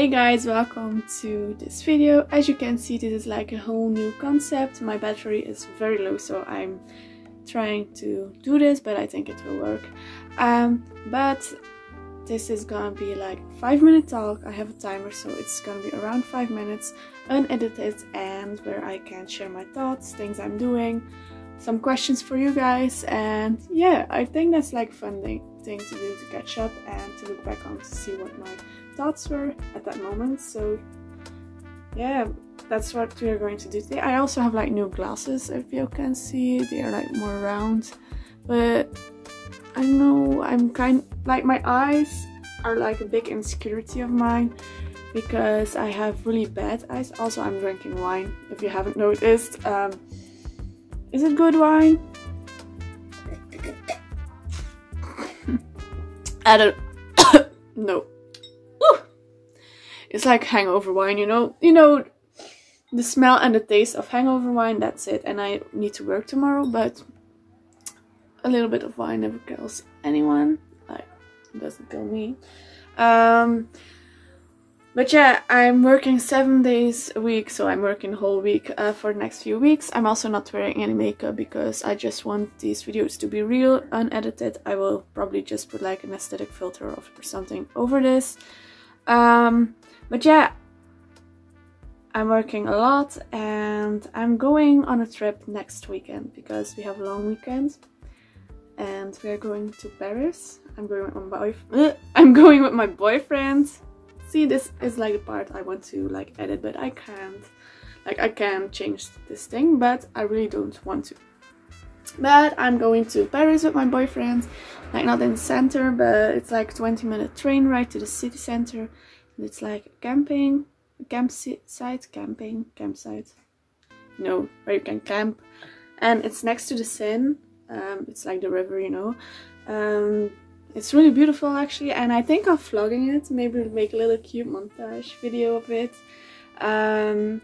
Hey guys, welcome to this video. As you can see, this is like a whole new concept. My battery is very low, so I'm trying to do this, but I think it will work. Um, but this is gonna be like five minute talk. I have a timer, so it's gonna be around five minutes, unedited, and where I can share my thoughts, things I'm doing, some questions for you guys, and yeah, I think that's like a fun thing, thing to do to catch up and to look back on to see what my thoughts were at that moment. So yeah, that's what we are going to do today. I also have like new glasses, if you can see. They are like more round, but I know I'm kind like my eyes are like a big insecurity of mine because I have really bad eyes. Also, I'm drinking wine. If you haven't noticed, um, is it good wine? I don't. no. It's like hangover wine, you know? You know, the smell and the taste of hangover wine, that's it. And I need to work tomorrow, but a little bit of wine never kills anyone. Like, it doesn't kill me. Um, but yeah, I'm working seven days a week, so I'm working whole week uh, for the next few weeks. I'm also not wearing any makeup because I just want these videos to be real, unedited. I will probably just put like an aesthetic filter or something over this. Um, but yeah, I'm working a lot and I'm going on a trip next weekend because we have a long weekend and we're going to Paris. I'm going with my boyfriend. I'm going with my boyfriend. See, this is like the part I want to like edit, but I can't. Like I can change this thing, but I really don't want to. But I'm going to Paris with my boyfriend, like not in the center, but it's like 20 minute train ride to the city center it's like camping, campsite, camping, campsite. You know, where you can camp. And it's next to the Seine. Um, it's like the river, you know. Um, it's really beautiful actually, and I think of vlogging it. Maybe we'll make a little cute montage video of it. Um,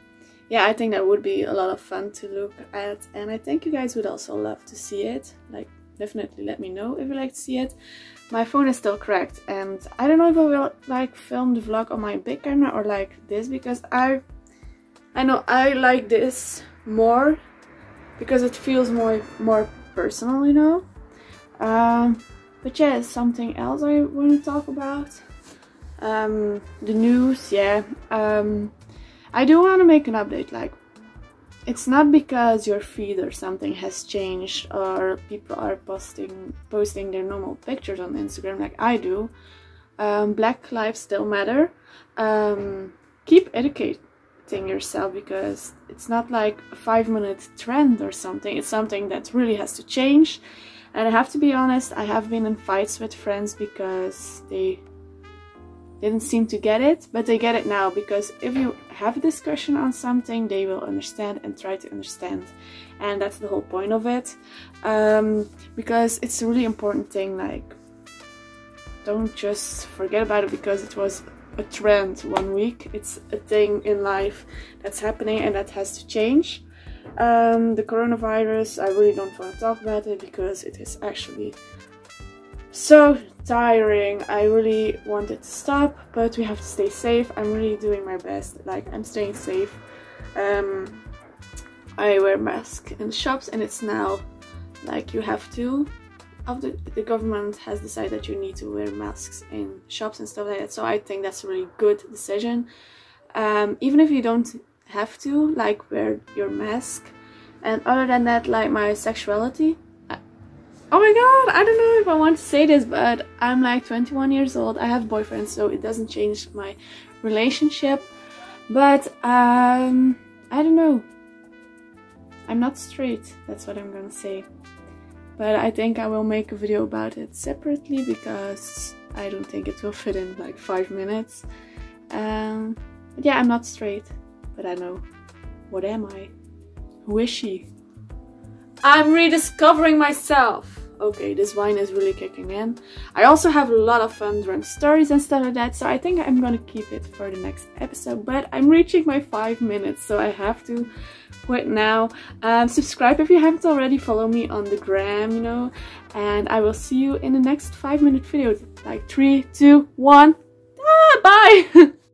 yeah, I think that would be a lot of fun to look at, and I think you guys would also love to see it. Like, definitely let me know if you like to see it. My phone is still cracked and I don't know if I will like film the vlog on my big camera or like this because I I know I like this more because it feels more more personal, you know. Um, but yeah, something else I want to talk about. Um, the news, yeah. Um, I do want to make an update, like it's not because your feed or something has changed or people are posting posting their normal pictures on Instagram like I do. Um, black lives still matter. Um, keep educating yourself because it's not like a five minute trend or something. It's something that really has to change. And I have to be honest, I have been in fights with friends because they didn't seem to get it, but they get it now because if you have a discussion on something, they will understand and try to understand. And that's the whole point of it. Um, because it's a really important thing, like, don't just forget about it because it was a trend one week. It's a thing in life that's happening and that has to change. Um, the coronavirus, I really don't want to talk about it because it is actually so tiring. I really wanted to stop, but we have to stay safe. I'm really doing my best. Like, I'm staying safe. Um, I wear mask in shops and it's now like you have to. After the government has decided that you need to wear masks in shops and stuff like that. So I think that's a really good decision. Um, even if you don't have to, like wear your mask. And other than that, like my sexuality, Oh my god, I don't know if I want to say this, but I'm like 21 years old. I have boyfriend, so it doesn't change my relationship. But, um, I don't know. I'm not straight, that's what I'm gonna say. But I think I will make a video about it separately because I don't think it will fit in like 5 minutes. Um, but yeah, I'm not straight, but I know. What am I? Who is she? I'm rediscovering myself. Okay, this wine is really kicking in. I also have a lot of fun drunk stories and stuff like that, so I think I'm gonna keep it for the next episode. But I'm reaching my five minutes, so I have to quit now. Um, subscribe if you haven't already, follow me on the gram, you know, and I will see you in the next five minute video. Like three, two, one, ah, bye!